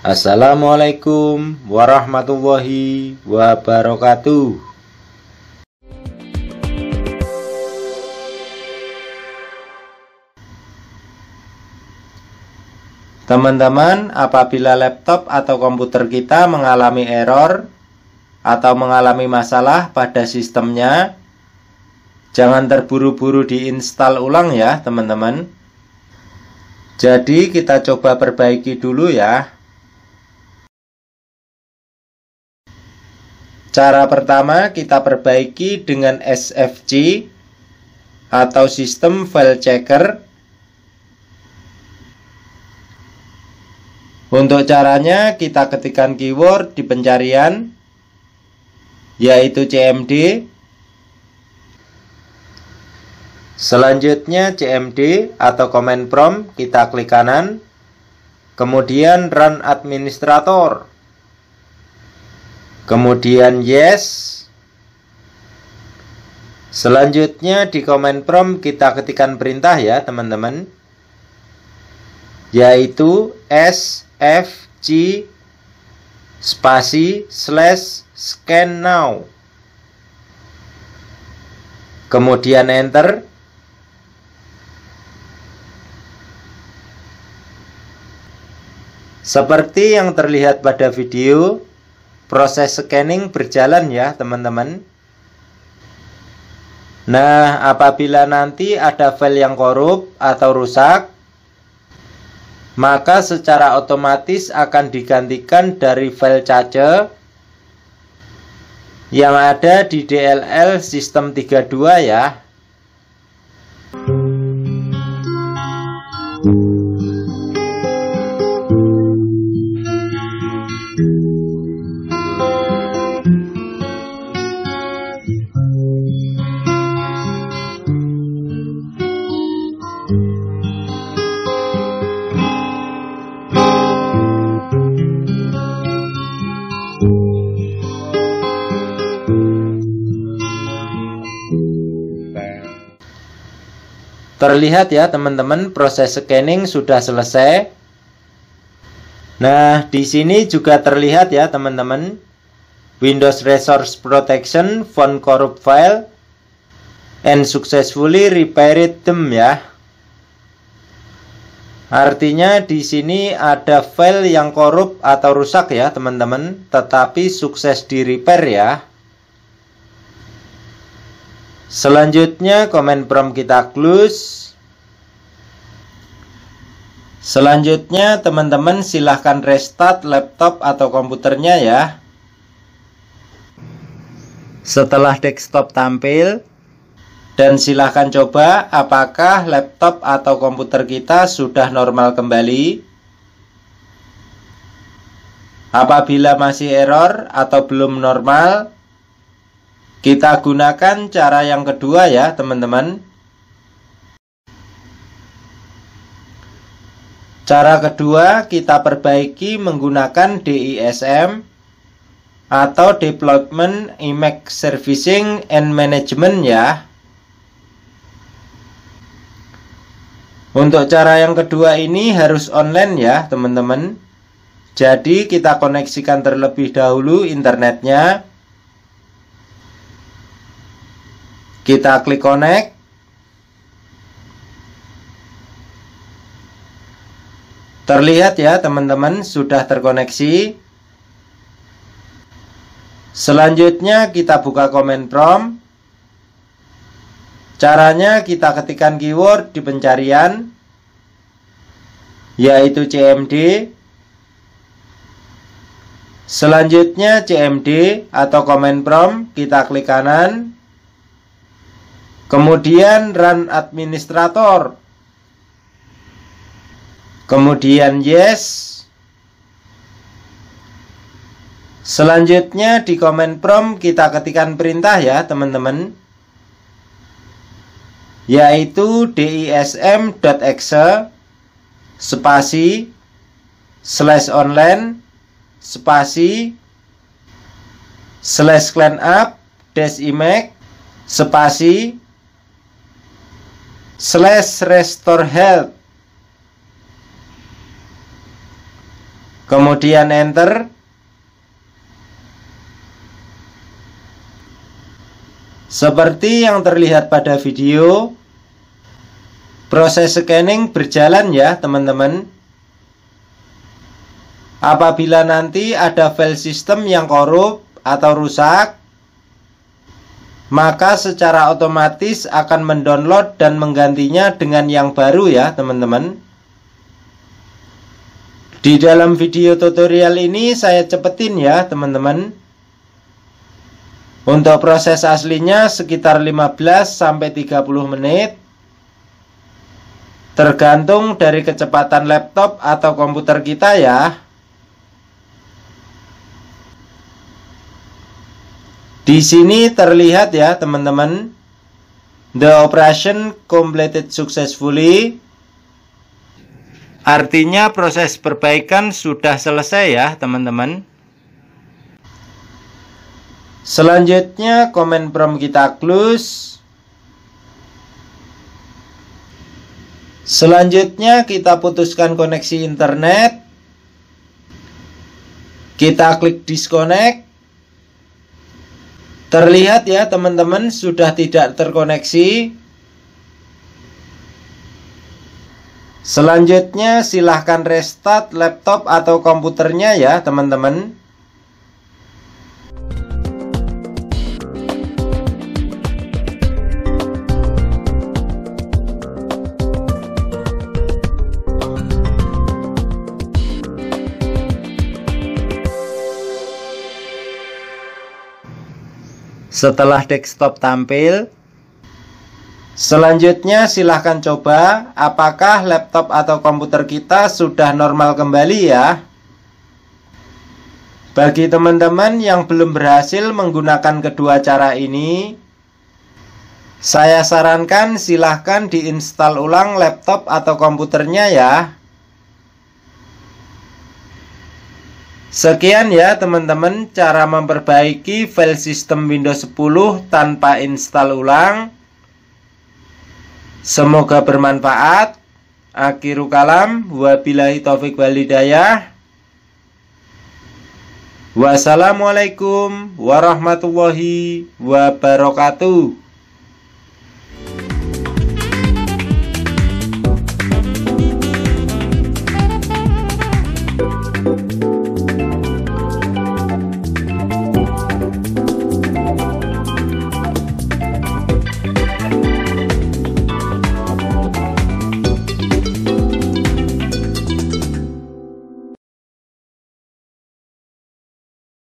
Assalamualaikum warahmatullahi wabarakatuh. Teman-teman, apabila laptop atau komputer kita mengalami error atau mengalami masalah pada sistemnya, jangan terburu-buru diinstal ulang ya, teman-teman. Jadi, kita coba perbaiki dulu ya. Cara pertama, kita perbaiki dengan SFC atau sistem file checker Untuk caranya kita ketikkan keyword di pencarian yaitu CMD. Selanjutnya CMD atau command prompt kita klik kanan. Kemudian run administrator. Kemudian yes. Selanjutnya di command prompt kita ketikkan perintah ya teman-teman. Yaitu S F G spasi slash scan now kemudian enter seperti yang terlihat pada video proses scanning berjalan ya teman-teman. Nah apabila nanti ada file yang korup atau rusak maka secara otomatis akan digantikan dari file cache yang ada di DLL sistem 32 ya Terlihat ya teman-teman proses scanning sudah selesai. Nah, di sini juga terlihat ya teman-teman Windows Resource Protection found corrupt file and successfully repaired them ya. Artinya di sini ada file yang korup atau rusak ya teman-teman, tetapi sukses di repair ya. Selanjutnya command prompt kita close. Selanjutnya teman-teman silahkan restart laptop atau komputernya ya. Setelah desktop tampil dan silahkan coba apakah laptop atau komputer kita sudah normal kembali. Apabila masih error atau belum normal, kita gunakan cara yang kedua ya teman-teman. Cara kedua kita perbaiki menggunakan DISM atau Deployment Image Servicing and Management ya. Untuk cara yang kedua ini harus online ya teman-teman. Jadi kita koneksikan terlebih dahulu internetnya. Kita klik connect. Terlihat ya teman-teman sudah terkoneksi. Selanjutnya kita buka command prompt. Caranya kita ketikkan keyword di pencarian yaitu CMD. Selanjutnya CMD atau command prompt kita klik kanan Kemudian run administrator. Kemudian yes. Selanjutnya di command prompt kita ketikkan perintah ya teman-teman. Yaitu dism.exe spasi slash online spasi slash clean up dash image spasi slash restore health. Kemudian enter. Seperti yang terlihat pada video proses scanning berjalan ya teman-teman. Apabila nanti ada file system yang korup atau rusak maka secara otomatis akan mendownload dan menggantinya dengan yang baru ya teman-teman. Di dalam video tutorial ini saya cepetin ya teman-teman. Untuk proses aslinya sekitar 15 sampai 30 menit. Tergantung dari kecepatan laptop atau komputer kita ya Di sini terlihat ya teman-teman The operation completed successfully. Artinya proses perbaikan sudah selesai ya teman-teman. Selanjutnya komen from kita close Selanjutnya kita putuskan koneksi internet. Kita klik disconnect Terlihat ya teman-teman sudah tidak terkoneksi. Selanjutnya silahkan restart laptop atau komputernya ya teman-teman. Setelah desktop tampil, selanjutnya silahkan coba apakah laptop atau komputer kita sudah normal kembali ya. Bagi teman-teman yang belum berhasil menggunakan kedua cara ini, saya sarankan silahkan diinstal ulang laptop atau komputernya ya. Sekian ya teman-teman cara memperbaiki file sistem Windows 10 tanpa install ulang. Semoga bermanfaat. Akhirul kalam. Wabillahi taufik walidayah. Wassalamualaikum warahmatullahi wabarakatuh.